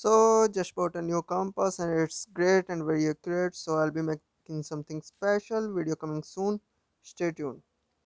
So just bought a new compass and it's great and very accurate. So I'll be making something special. Video coming soon. Stay tuned.